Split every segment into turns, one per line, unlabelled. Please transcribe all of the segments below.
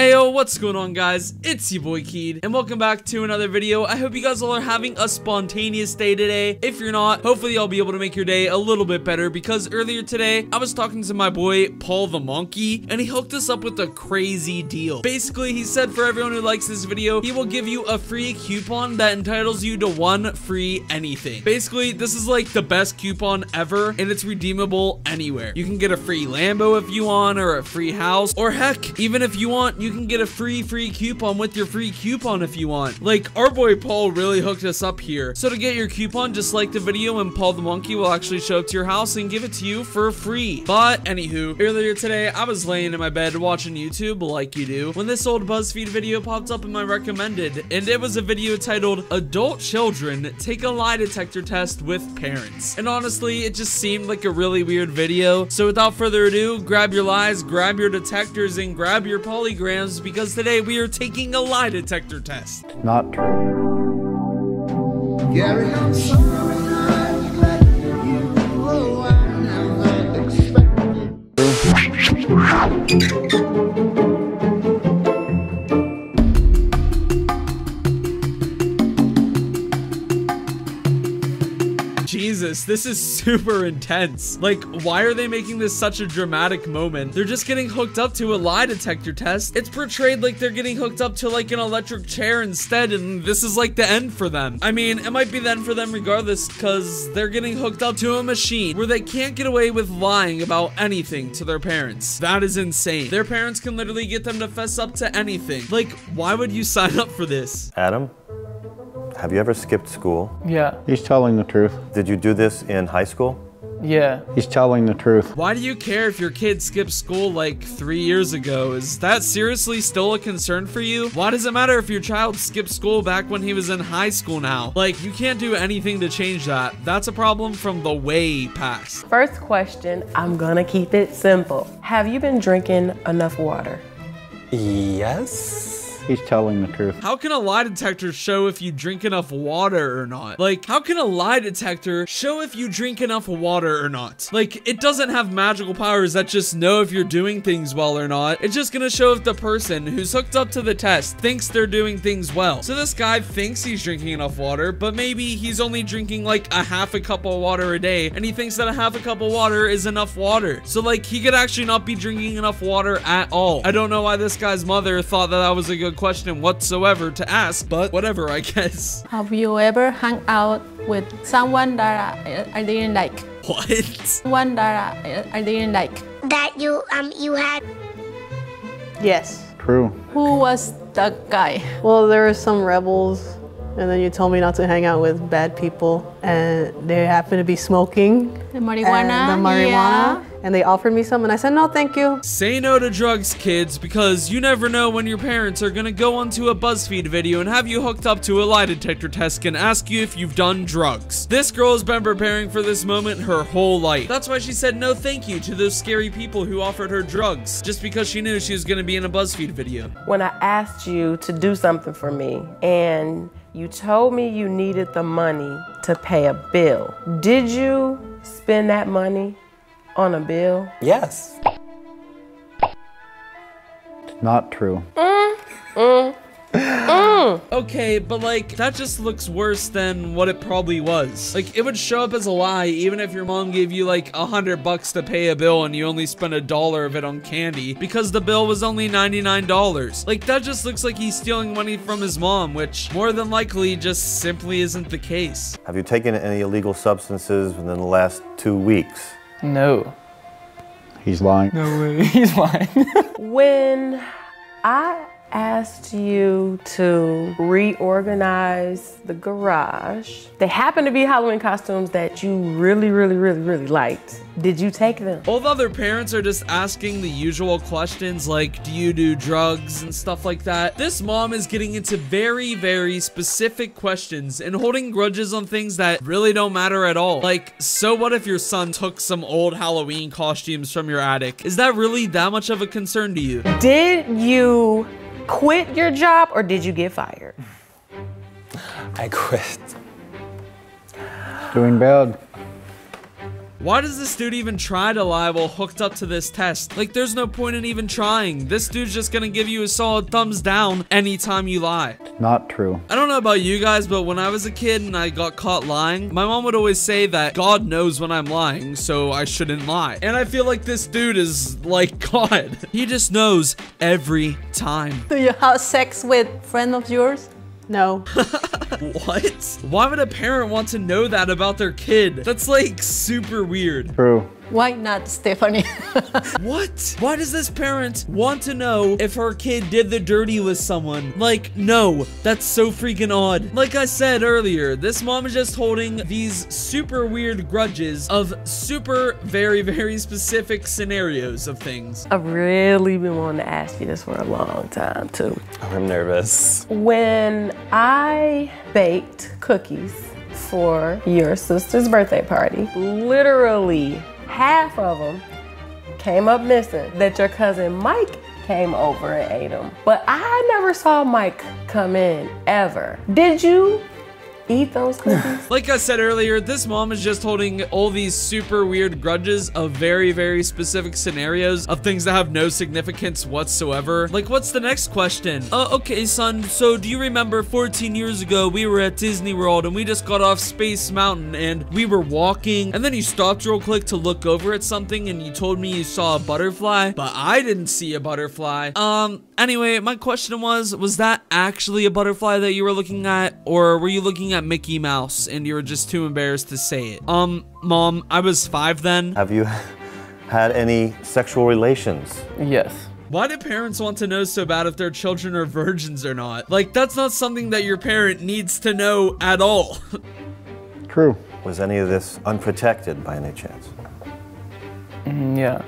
Ayo, what's going on guys? It's your boy Keid, and welcome back to another video. I hope you guys all are having a spontaneous day today. If you're not, hopefully I'll be able to make your day a little bit better because earlier today, I was talking to my boy, Paul the Monkey, and he hooked us up with a crazy deal. Basically, he said for everyone who likes this video, he will give you a free coupon that entitles you to one free anything. Basically, this is like the best coupon ever, and it's redeemable anywhere. You can get a free Lambo if you want, or a free house, or heck, even if you want, you you can get a free free coupon with your free coupon if you want. Like, our boy Paul really hooked us up here. So to get your coupon, just like the video and Paul the Monkey will actually show up to your house and give it to you for free. But anywho, earlier today, I was laying in my bed watching YouTube like you do when this old BuzzFeed video popped up in my recommended and it was a video titled Adult Children Take a Lie Detector Test with Parents. And honestly, it just seemed like a really weird video. So without further ado, grab your lies, grab your detectors, and grab your polygrams because today we are taking a lie detector test.
Not true. Gary, I'm sorry you. I never expected.
This is super intense. Like, why are they making this such a dramatic moment? They're just getting hooked up to a lie detector test. It's portrayed like they're getting hooked up to like an electric chair instead, and this is like the end for them. I mean, it might be the end for them regardless, because they're getting hooked up to a machine where they can't get away with lying about anything to their parents. That is insane. Their parents can literally get them to fess up to anything. Like, why would you sign up for this?
Adam? Have you ever skipped school?
Yeah.
He's telling the truth.
Did you do this in high school?
Yeah.
He's telling the truth.
Why do you care if your kid skipped school like three years ago? Is that seriously still a concern for you? Why does it matter if your child skipped school back when he was in high school now? Like, you can't do anything to change that. That's a problem from the way past.
First question, I'm gonna keep it simple. Have you been drinking enough water?
Yes.
He's telling the truth.
How can a lie detector show if you drink enough water or not? Like, how can a lie detector show if you drink enough water or not? Like, it doesn't have magical powers that just know if you're doing things well or not. It's just gonna show if the person who's hooked up to the test thinks they're doing things well. So this guy thinks he's drinking enough water, but maybe he's only drinking like a half a cup of water a day, and he thinks that a half a cup of water is enough water. So like, he could actually not be drinking enough water at all. I don't know why this guy's mother thought that that was a good question whatsoever to ask, but whatever, I guess.
Have you ever hung out with someone that I, I didn't like?
What?
One that I, I didn't like.
That you um you had.
Yes.
True.
Who was that guy?
Well, there were some rebels, and then you told me not to hang out with bad people, and they happened to be smoking.
The marijuana.
And the marijuana.
Yeah.
And they offered me some, and I said, no, thank you.
Say no to drugs, kids, because you never know when your parents are gonna go onto a BuzzFeed video and have you hooked up to a lie detector test and ask you if you've done drugs. This girl has been preparing for this moment her whole life. That's why she said no thank you to those scary people who offered her drugs, just because she knew she was gonna be in a BuzzFeed video.
When I asked you to do something for me and you told me you needed the money to pay a bill, did you spend that money on a bill?
Yes.
Not true.
Mm, mm,
Okay, but like, that just looks worse than what it probably was. Like, it would show up as a lie even if your mom gave you like a hundred bucks to pay a bill and you only spent a dollar of it on candy because the bill was only $99. Like, that just looks like he's stealing money from his mom, which more than likely just simply isn't the case.
Have you taken any illegal substances within the last two weeks?
No.
He's lying.
No way. He's lying.
when I asked you to reorganize the garage, they happen to be Halloween costumes that you really, really, really, really liked. Did you take them?
All the other parents are just asking the usual questions like, do you do drugs and stuff like that. This mom is getting into very, very specific questions and holding grudges on things that really don't matter at all. Like, so what if your son took some old Halloween costumes from your attic? Is that really that much of a concern to you?
Did you quit your job or did you get fired?
I quit.
Doing bad.
Why does this dude even try to lie while hooked up to this test? Like, there's no point in even trying. This dude's just gonna give you a solid thumbs down anytime you lie.
Not true.
I don't know about you guys, but when I was a kid and I got caught lying, my mom would always say that God knows when I'm lying, so I shouldn't lie. And I feel like this dude is like God. He just knows every time.
Do you have sex with friend of yours?
No.
What? Why would a parent want to know that about their kid? That's like super weird.
True.
Why not, Stephanie?
What? Why does this parent want to know if her kid did the dirty with someone? Like, no, that's so freaking odd. Like I said earlier, this mom is just holding these super weird grudges of super, very, very specific scenarios of things.
I've really been wanting to ask you this for a long time too.
I'm nervous.
When I baked cookies for your sister's birthday party, literally half of them came up missing. That your cousin Mike came over and ate them. But I never saw Mike come in ever. Did you eat those cookies?
Like I said earlier, this mom is just holding all these super weird grudges of very, very specific scenarios of things that have no significance whatsoever. Like, what's the next question? Uh, okay, son, so do you remember 14 years ago we were at Disney World and we just got off Space Mountain and we were walking and then you stopped real quick to look over at something and you told me you saw a butterfly, but I didn't see a butterfly. Um, anyway, my question was, was that actually a butterfly that you were looking at or were you looking at Mickey Mouse and you were just too embarrassed to say it? Um, mom, I was five then.
Have you had any sexual relations?
Yes.
Why do parents want to know so bad if their children are virgins or not? Like, that's not something that your parent needs to know at all.
True.
Was any of this unprotected by any chance?
Mm, yeah.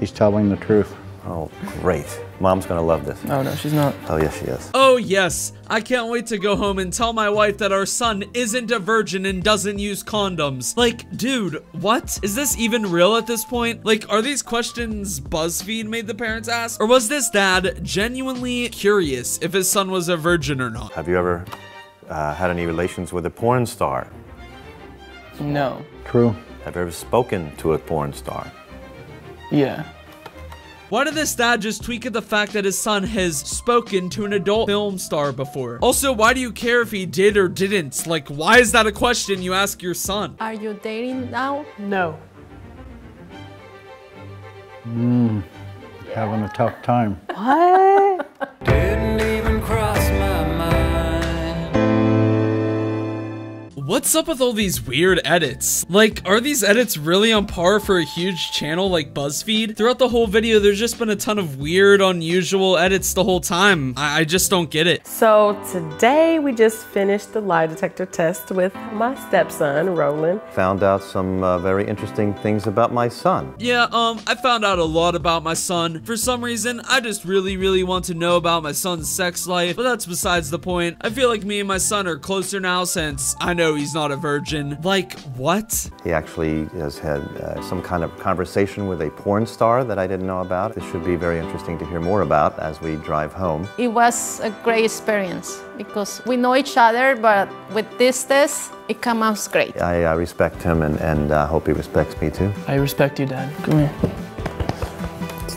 He's telling the truth.
Oh, great. Mom's gonna love this.
Oh no, she's not.
Oh, yes, she is.
oh, yes. I can't wait to go home and tell my wife that our son isn't a virgin and doesn't use condoms. Like, dude, what? Is this even real at this point? Like, are these questions BuzzFeed made the parents ask? Or was this dad genuinely curious if his son was a virgin or not?
Have you ever uh, had any relations with a porn star?
No.
True.
Have you ever spoken to a porn star?
Yeah.
Why did this dad just tweak at the fact that his son has spoken to an adult film star before? Also, why do you care if he did or didn't? Like, why is that a question you ask your son?
Are you dating now?
No.
Mmm, Having a tough time.
What?
What's up with all these weird edits? Like, are these edits really on par for a huge channel like BuzzFeed? Throughout the whole video, there's just been a ton of weird, unusual edits the whole time. I, I just don't get it.
so today we just finished the lie detector test with my stepson, Roland.
Found out some uh, very interesting things about my son.
Yeah, um, I found out a lot about my son. For some reason, I just really, really want to know about my son's sex life, but that's besides the point. I feel like me and my son are closer now since I know he's not a virgin. Like, what?
He actually has had uh, some kind of conversation with a porn star that I didn't know about. This should be very interesting to hear more about as we drive home.
It was a great experience because we know each other, but with this test, it comes out great.
I uh, respect him and, and uh, hope he respects me too.
I respect you, Dad. Come here.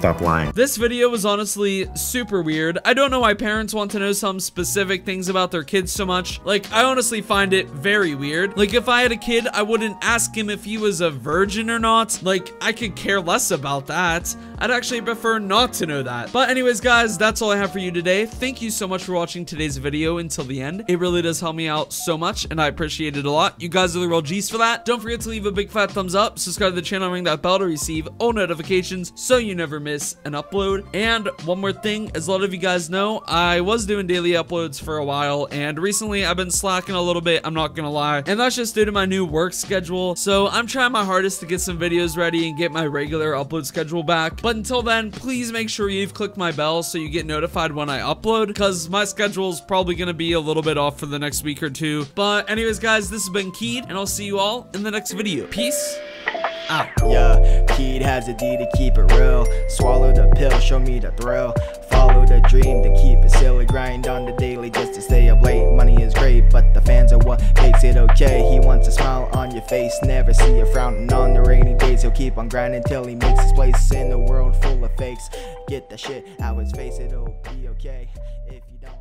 Stop lying.
This video was honestly super weird. I don't know why parents want to know some specific things about their kids so much. Like, I honestly find it very weird. Like, if I had a kid, I wouldn't ask him if he was a virgin or not. Like, I could care less about that. I'd actually prefer not to know that. But anyways, guys, that's all I have for you today. Thank you so much for watching today's video until the end. It really does help me out so much, and I appreciate it a lot. You guys are the real G's for that. Don't forget to leave a big fat thumbs up, subscribe to the channel, ring that bell to receive all notifications so you never miss an upload. And one more thing, as a lot of you guys know, I was doing daily uploads for a while, and recently I've been slacking a little bit, I'm not gonna lie. And that's just due to my new work schedule. So I'm trying my hardest to get some videos ready and get my regular upload schedule back. But until then, please make sure you've clicked my bell so you get notified when I upload, because my schedule is probably gonna be a little bit off for the next week or two. But anyways, guys, this has been Keid, and I'll see you all in the next video. Peace Ah,
yeah, Keid has a D to keep it real. Swallow the pill, show me the thrill. Follow the dream to keep it silly. Grind on the daily just to stay up late. Money is great, but the fans are what makes it okay. He wants a smile on your face, never see you frowning on the rainy days. He'll keep on grinding till he makes his place in the world full of fakes. Get the shit out his face, it'll be okay. If you don't